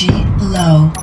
Energy low.